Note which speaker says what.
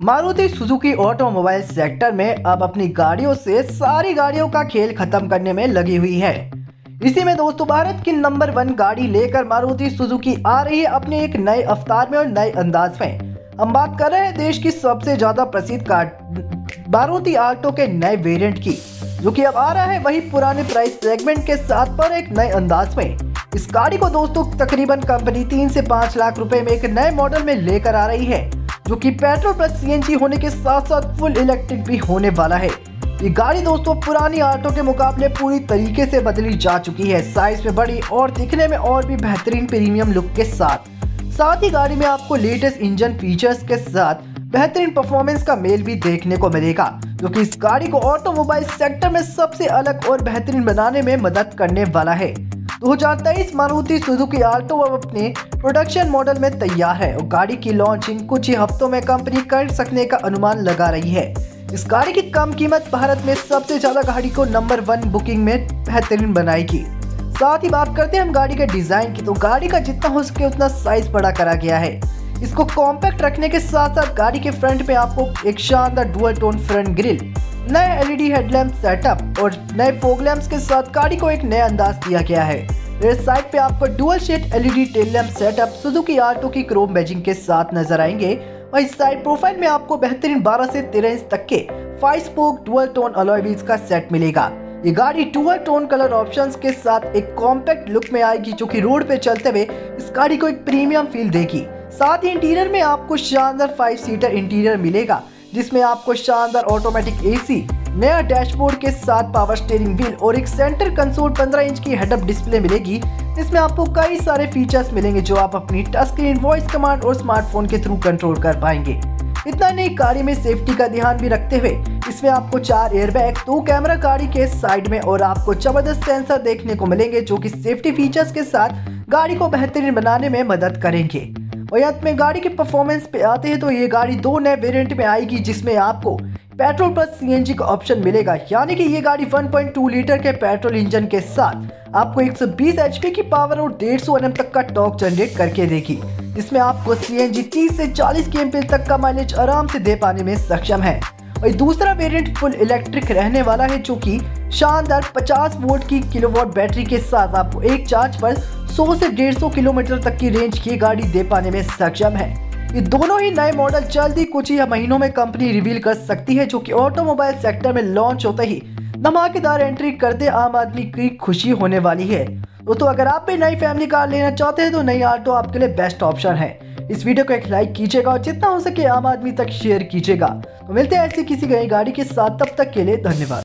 Speaker 1: Maruti Suzuki automobile sector में अब अपनी गाड़ियों से सारी गाड़ियों का खेल खत्म करने में लगी हुई है। इसी में दोस्तों, भारत की नंबर वन गाड़ी लेकर मारुति सुजुकी आ रही है अपने एक नए अवतार में और नए अंदाज में। हम बात कर रहे हैं देश की सबसे ज़्यादा प्रसिद्ध कार, मारुति आल्टो के नए वेरिएंट की, जो कि अब आ रहा है वही पुराने प्राइस सेगमेंट के साथ पर एक नए अंदाज में। इस गाड़ी को दोस्तों, तकरीबन कंपनी तीन से पाँच लाख रुपए में एक नए मॉडल में लेकर आ रही है। जो कि पेट्रोल प्लस सीएनजी होने के साथ साथ फुल इलेक्ट्रिक भी होने वाला है। ये गाड़ी दोस्तों पुरानी ऑटो के मुकाबले पूरी तरीके से बदली जा चुकी है। साइज़ में बड़ी और दिखने में और भी बेहतरीन प्रीमियम लुक के साथ। साथ ही गाड़ी में आपको लेटेस्ट इंजन फीचर्स के साथ बेहतरीन परफॉर्मेंस का मेल भी देखने को मिलेगा, जो कि इस गाड़ी को ऑटोमोबाइल सेक्टर में सबसे अलग और बेहतरीन बनाने में मदद करने वाला है। 2023 मारुति सुजुकी आल्टो अब अपने प्रोडक्शन मॉडल में तैयार है और गाड़ी की लॉन्चिंग कुछ ही हफ्तों में कंपनी कर सकने का अनुमान लगा रही है। इस गाड़ी की कम कीमत भारत में सबसे ज़्यादा गाड़ी को नंबर वन बुकिंग में बेहतरीन बनाएगी। साथ ही बात करते हैं हम गाड़ी के डिज़ाइन की तो गाड़ी का जितना हो सके उतना साइज़ बड़ा करा गया है। इसको कॉम्पैक्ट रखने के साथ साथ गाड़ी के फ्रंट पे आपको एक शानदार डुअल टोन फ्रंट ग्रिल नए एलईडी हेडलैम्प सेटअप और नए फोग के साथ गाड़ी को एक नया अंदाज दिया गया है। साइड पे आपको dual shade LED tail lamp setup Suzuki Alto की क्रोम बैजिंग के साथ नज़र आएँगे और इस साइड प्रोफ़ाइल में आपको बेहतरीन 12 से 13 इंच तक के five spoke dual tone alloy wheels का सेट मिलेगा। ये गाड़ी डुअल टोन कलर ऑप्शंस के साथ एक कॉम्पैक्ट लुक में आएगी, जो कि रोड पे चलते हुए इस गाड़ी को एक प्रीमियम फील देगी। साथ ही इंटीरियर में आपको शानदार फाइव सीटर इंटीरियर मिलेगा। जिसमें आपको शानदार ऑटोमेटिक एसी नया डैशबोर्ड के साथ पावर स्टेयरिंग व्हील और एक सेंटर कंसोल 15 इंच की हेडअप डिस्प्ले मिलेगी। इसमें आपको कई सारे फीचर्स मिलेंगे जो आप अपनी टच स्क्रीन वॉइस कमांड और स्मार्टफ़ोन के थ्रू कंट्रोल कर पाएँगे। इतना नहीं गाड़ी में सेफ्टी का ध्यान भी रखते हुए इसमें आपको चार एयरबैग दो कैमरा गाड़ी के साइड में और आपको ज़बरदस्त सेंसर देखने को मिलेंगे जो कि सेफ्टी फीचर्स के साथ गाड़ी को बेहतरीन बनाने में मदद करेंगे। यहाँ में गाड़ी के परफॉर्मेंस पे आते हैं तो ये गाड़ी दो नए वेरिएंट में आएगी जिसमें आपको पेट्रोल प्लस सीएनजी का ऑप्शन मिलेगा। यानी कि ये गाड़ी 1.2 लीटर के पेट्रोल इंजन के साथ आपको 120 एचपी की पावर और 150 सौ तक का टॉक जनरेट करके देगी, जिसमें आपको सीएनजी 30 से 40 के तक का माइलेज आराम से दे पाने में सक्षम है। और दूसरा वेरिएंट फुल इलेक्ट्रिक रहने वाला है जो कि शानदार 50 वोल्ट की किलोवाट बैटरी के साथ आपको एक चार्ज पर 100 से 150 किलोमीटर तक की रेंज की गाड़ी दे पाने में सक्षम है। ये दोनों ही नए मॉडल जल्द ही कुछ ही महीनों में कंपनी रिवील कर सकती है, जो कि ऑटोमोबाइल सेक्टर में लॉन्च होते ही धमाकेदार एंट्री करते आम आदमी की खुशी होने वाली है। दोस्तों, अगर आप भी नई फैमिली कार लेना चाहते हैं तो नई ऑटो आपके लिए बेस्ट ऑप्शन है। इस वीडियो को एक लाइक कीजिएगा और जितना हो सके आम आदमी तक शेयर कीजिएगा। तो मिलते हैं ऐसी किसी गई गाड़ी के साथ, तब तक के लिए धन्यवाद।